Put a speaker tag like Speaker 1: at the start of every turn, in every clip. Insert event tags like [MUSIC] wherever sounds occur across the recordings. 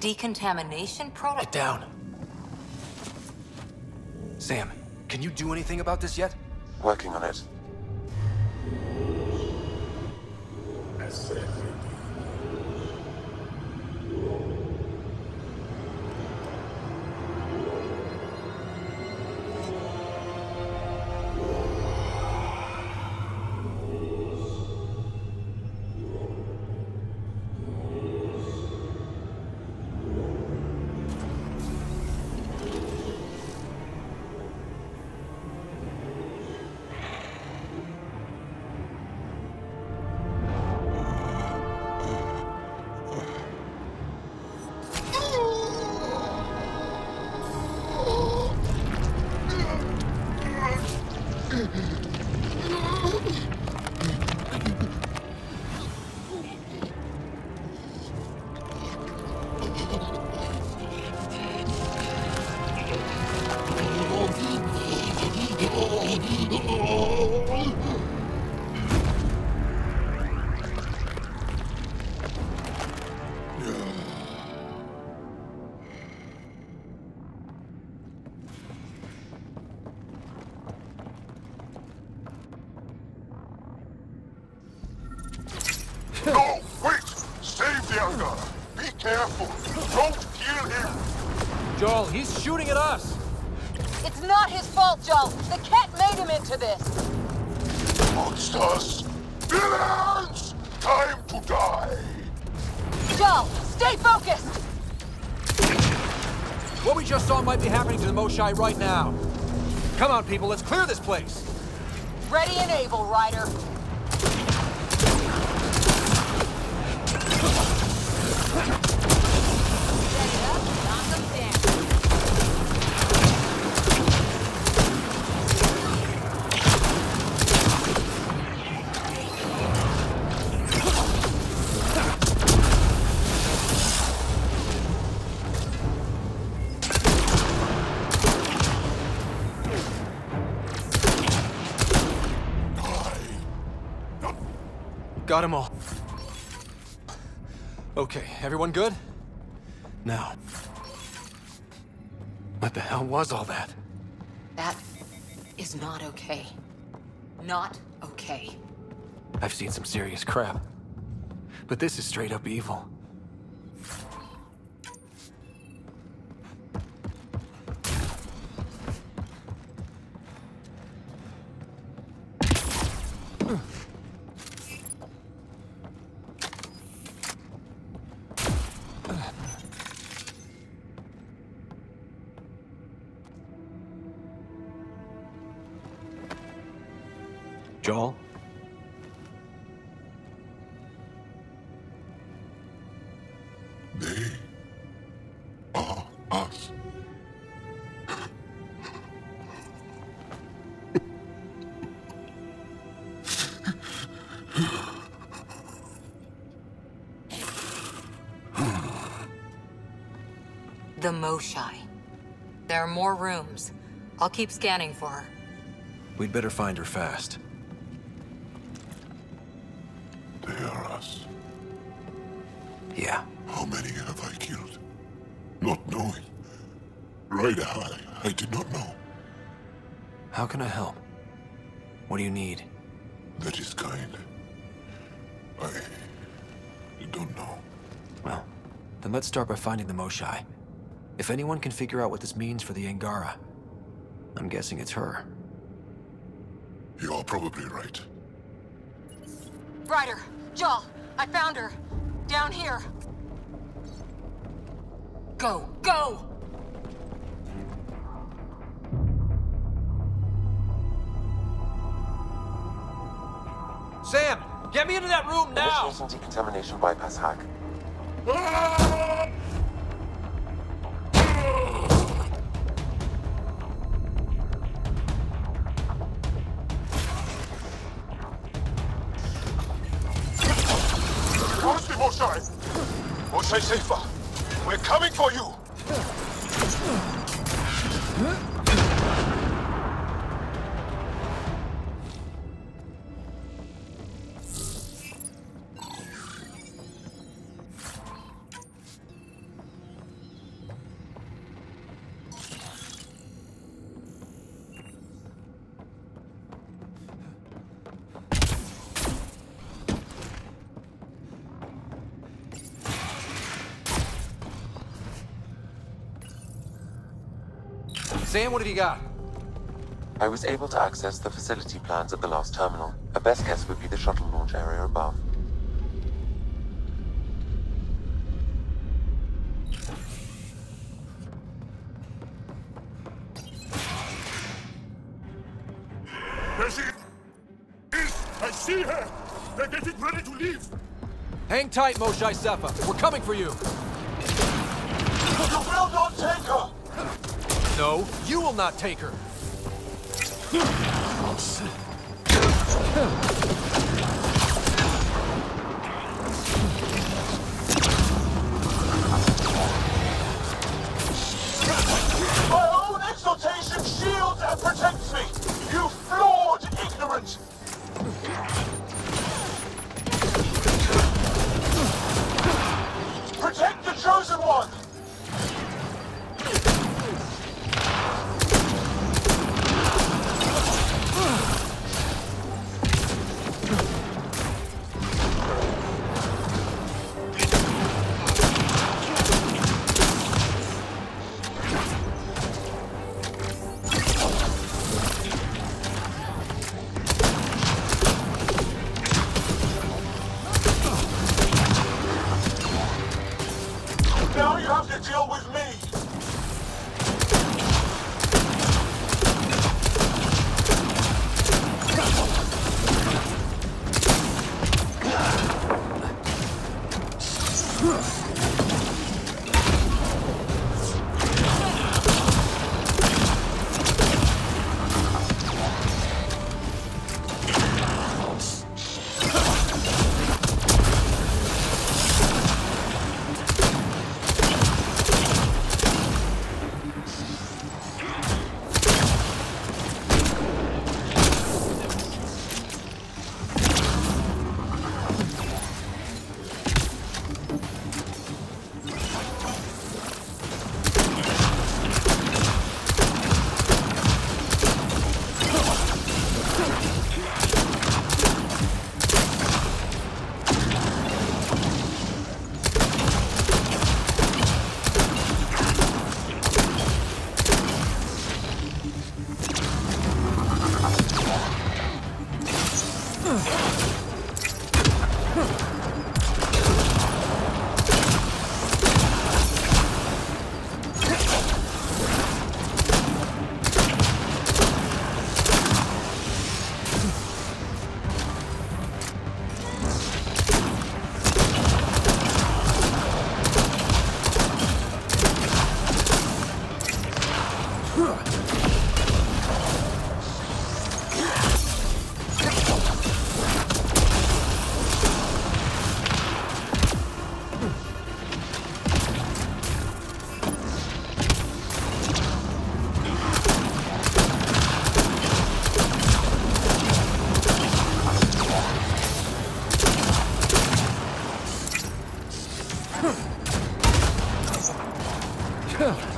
Speaker 1: Decontamination protocol?
Speaker 2: Get down. Sam, can you do anything about this yet?
Speaker 3: Working on it.
Speaker 4: No, careful! Don't kill him!
Speaker 2: Jaal, he's shooting at us!
Speaker 5: It's not his fault, Jaal. The kett made him into this.
Speaker 4: Monsters! Villains! Time to die!
Speaker 5: Jaal, stay focused.
Speaker 2: What we just saw might be happening to the Moshae right now. Come on, people, let's clear this place!
Speaker 5: Ready and able, Ryder.
Speaker 2: Got them all. Okay, everyone good? Now. What the hell was all that?
Speaker 1: That is not okay. Not okay.
Speaker 2: I've seen some serious crap. But this is straight up evil. Jaal?
Speaker 4: They are us.
Speaker 1: The Moshae. There are more rooms. I'll keep scanning for her.
Speaker 2: We'd better find her fast.
Speaker 4: They are us.
Speaker 2: Yeah.
Speaker 4: How many have I killed? Not knowing. Right, I, I did not know.
Speaker 2: How can I help? What do you need?
Speaker 4: That is kind. I don't know.
Speaker 2: Well, then let's start by finding the Moshae. If anyone can figure out what this means for the Angara, I'm guessing it's her.
Speaker 4: You are probably right.
Speaker 5: Ryder, Jaal, I found her. Down here.
Speaker 1: Go, go!
Speaker 2: Sam! Get me into that room now!
Speaker 3: Initiating decontamination bypass hack.
Speaker 4: Ah!
Speaker 2: Sam, what have you got?
Speaker 3: I was able to access the facility plans at the last terminal. A best guess would be the shuttle launch area above.
Speaker 6: There she is! I see her! They're getting ready to leave!
Speaker 2: Hang tight, Moshae Sefa. We're coming for you.
Speaker 6: You will not take her!
Speaker 2: No, you will not take her.
Speaker 6: My own exaltation protects me! You flawed ignorant! Protect the chosen one!
Speaker 5: Huh.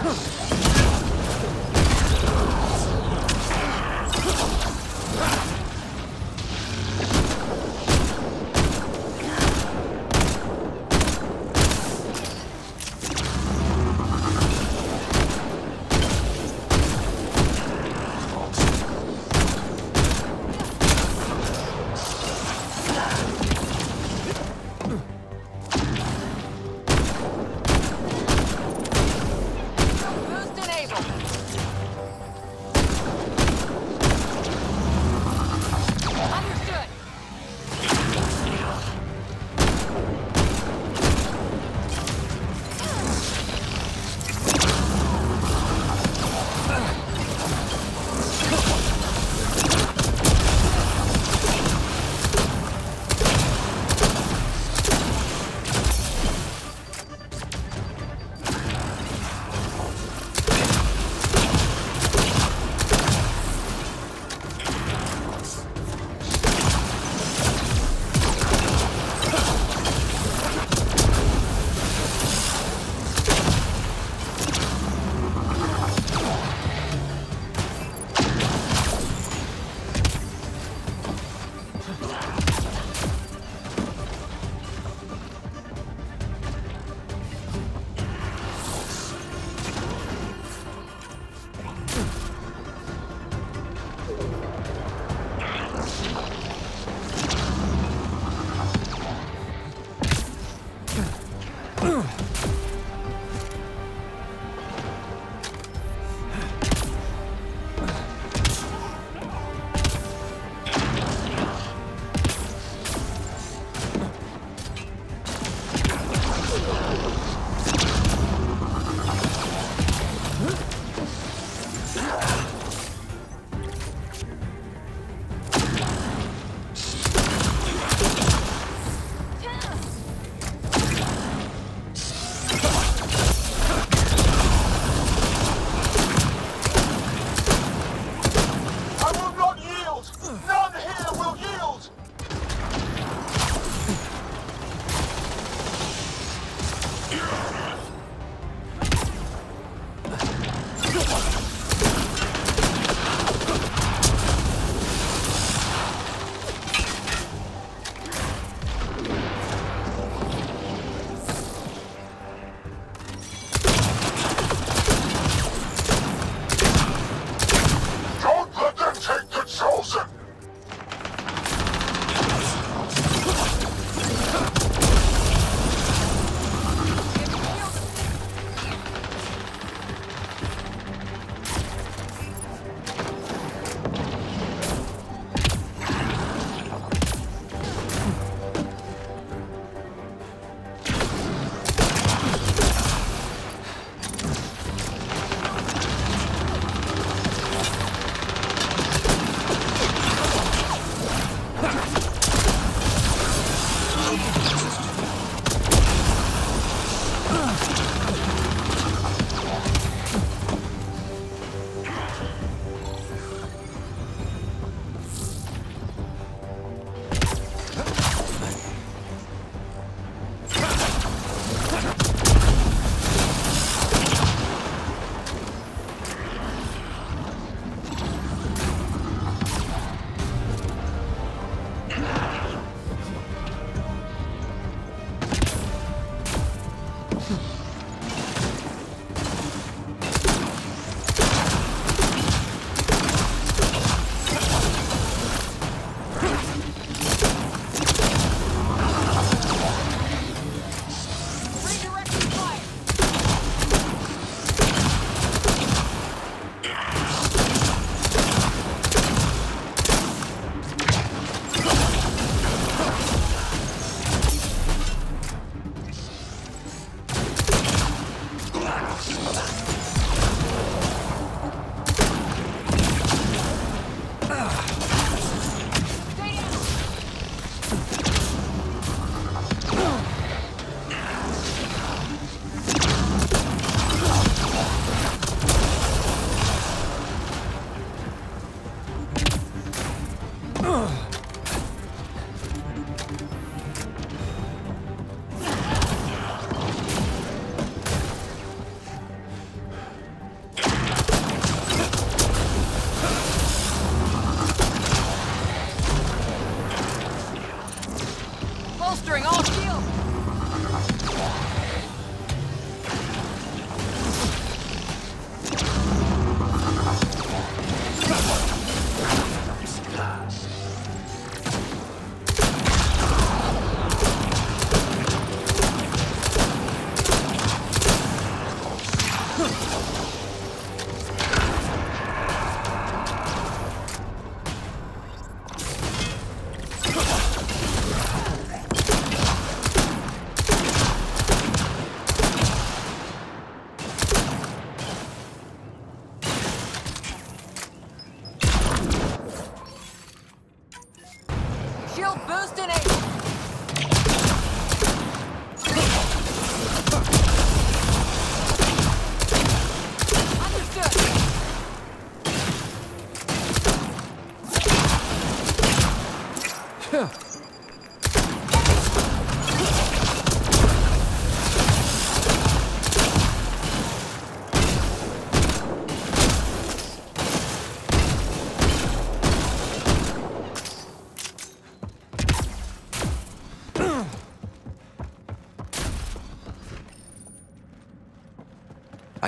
Speaker 5: Huh.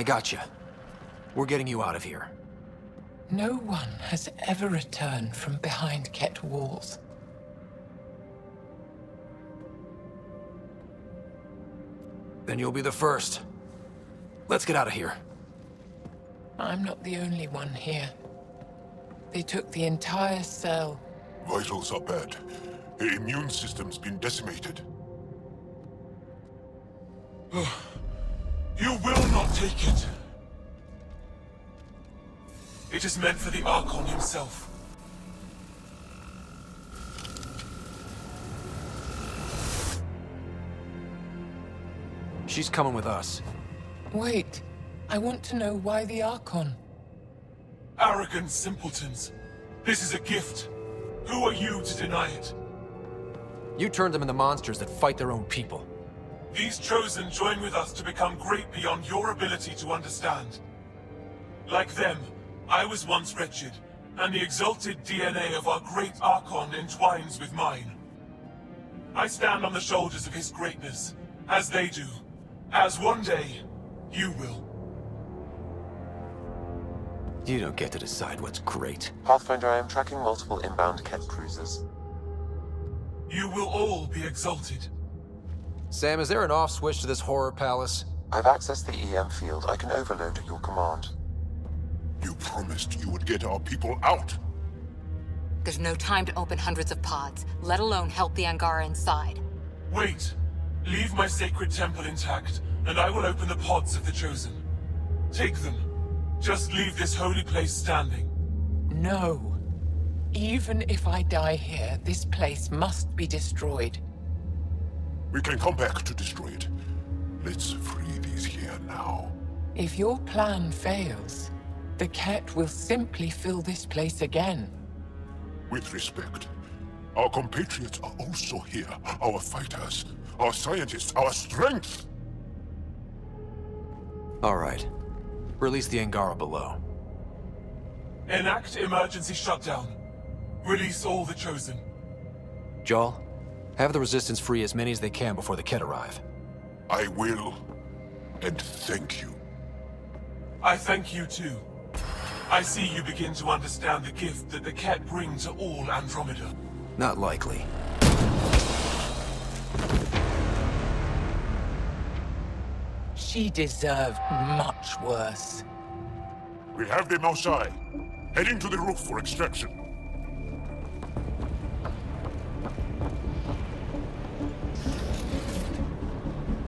Speaker 2: I got you. We're getting you out of here.
Speaker 7: No one has ever returned from behind Kett walls.
Speaker 2: Then you'll be the first. Let's get out of here.
Speaker 7: I'm not the only one here. They took the entire cell.
Speaker 4: Vitals are bad. Her immune system's been decimated. [SIGHS]
Speaker 6: You will not take it. It is meant for the Archon himself.
Speaker 2: She's coming with us.
Speaker 7: Wait, I want to know why the Archon.
Speaker 6: Arrogant simpletons. This is a gift. Who are you to deny it?
Speaker 2: You turned them into monsters that fight their own people.
Speaker 6: These Chosen join with us to become great beyond your ability to understand. Like them, I was once wretched, and the exalted DNA of our great Archon entwines with mine. I stand on the shoulders of his greatness, as they do, as one day, you will.
Speaker 2: You don't get to decide what's great.
Speaker 3: Pathfinder, I am tracking multiple inbound Kett cruisers.
Speaker 6: You will all be exalted.
Speaker 2: Sam, is there an off switch to this horror palace?
Speaker 3: I've accessed the EM field. I can overload at your command.
Speaker 4: You promised you would get our people out.
Speaker 1: There's no time to open hundreds of pods, let alone help the Angara inside.
Speaker 6: Wait. Leave my sacred temple intact, and I will open the pods of the Chosen. Take them. Just leave this holy place standing.
Speaker 7: No. Even if I die here, this place must be destroyed.
Speaker 4: We can come back to destroy it. Let's free these here now.
Speaker 7: If your plan fails, the Kett will simply fill this place again.
Speaker 4: With respect, our compatriots are also here. Our fighters, our scientists, our strength!
Speaker 2: All right. Release the Angara below.
Speaker 6: Enact emergency shutdown. Release all the Chosen.
Speaker 2: Jaal, have the Resistance free as many as they can before the Kett arrive.
Speaker 4: I will. And thank you.
Speaker 6: I thank you too. I see you begin to understand the gift that the Kett bring to all Andromeda.
Speaker 2: Not likely.
Speaker 7: She deserved much worse.
Speaker 4: We have the Moshae. Heading to the roof for extraction.